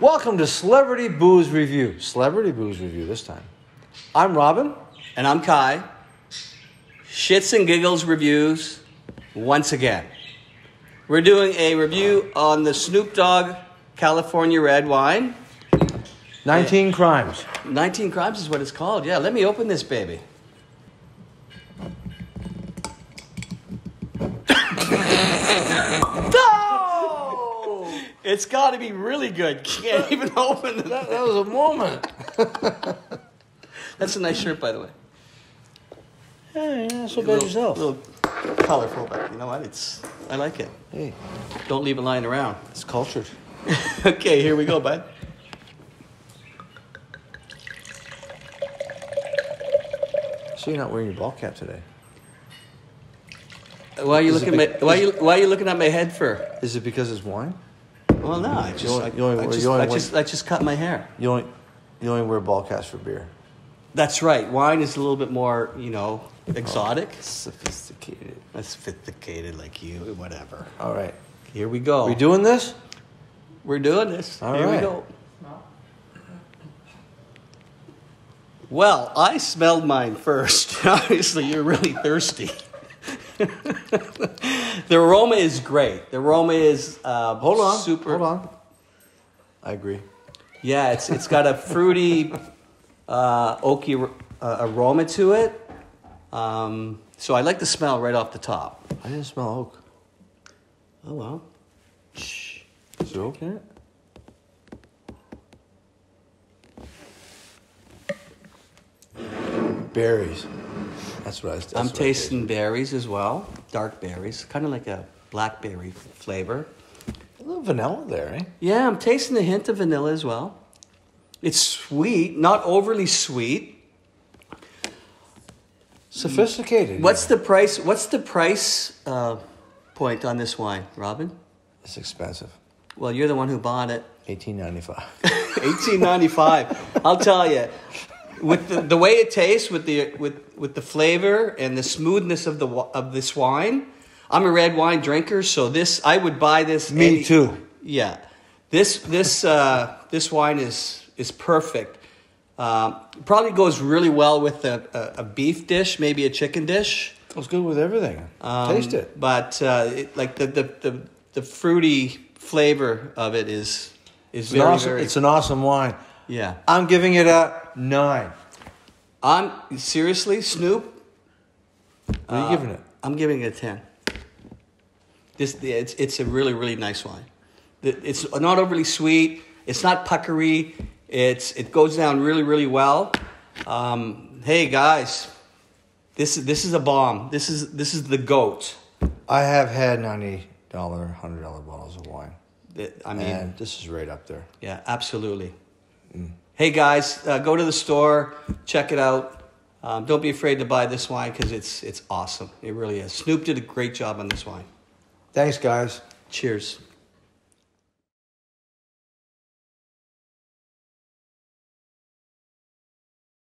Welcome to Celebrity Booze Review. Celebrity Booze Review this time. I'm Robin. And I'm Kai. Schitz 'N' Giggles reviews once again. We're doing a review on the Snoop Dogg California Red Wine. 19 crimes. 19 Crimes is what it's called. Yeah, let me open this baby. It's got to be really good. Can't even open it. That, that was a moment. That's a nice shirt, by the way. Hey, yeah, so A bad little- yourself. little colorful, but you know what? It's I like it. Hey, Don't leave it lying around. it's cultured. okay, here we go, bud. So you're not wearing your ball cap today. Why are you Is it looking at my, why are you why are you looking at my head for? Is it because it's wine? Well, no, I just only- I, only- I just, I just I just cut my hair. You only, you only wear ball caps for beer. That's right. Wine is a little bit more, you know, oh, exotic. Sophisticated. Sophisticated like you, whatever. All right. Here we go. We doing this? We're doing this. All Here right. we go. Well, I smelled mine first. Obviously, you're really thirsty. the aroma is great. The aroma is uh, Hold on. super. Hold on. I agree. Yeah, it's it's got a fruity, uh, oaky uh, aroma to it. Um, so I like the smell right off the top. I didn't smell oak. Oh well. Is there oak in it? Berries. That's what I. That's I'm tasting berries as well, dark berries, kind of like a blackberry flavor. A little vanilla there, eh? Yeah, I'm tasting a hint of vanilla as well. It's sweet, not overly sweet. Sophisticated. What's the price? What's the price uh, point on this wine, Robin? It's expensive. Well, you're the one who bought it. Eighteen ninety five. 1895. I'll tell you, with the, the way it tastes, with the with with the flavor and the smoothness of the of this wine, I'm a red wine drinker, so this I would buy this. Me any- too. Yeah, this this uh, this wine is is perfect. Um, probably goes really well with a, a, a beef dish, maybe a chicken dish. It's good with everything. Um, Taste it. but uh, it, like the, the the the fruity flavor of it is is very awesome, very it's an awesome wine. yeah. I'm giving it a nine. I'm seriously Snoop. What are you giving it? I'm giving it a ten. This it's it's a really really nice wine. It's not overly sweet. It's not puckery. It's it goes down really really well. Um, hey guys, this is this is a bomb. This is this is the goat. I have had ninety dollar, hundred dollar bottles of wine, I mean, and this is right up there. yeah, absolutely. Hey guys, uh, go to the store, check it out. Um, don't be afraid to buy this wine because it's it's awesome. It really is. Snoop did a great job on this wine. Thanks, guys. Cheers.